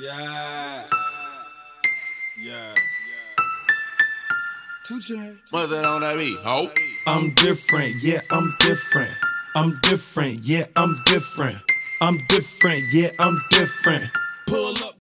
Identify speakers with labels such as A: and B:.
A: Yeah. Yeah. 2 Chainz.
B: What's that on that beat? Oh,
A: I'm different, yeah, I'm different. I'm different, yeah, I'm different. I'm different, yeah, I'm different. Pull up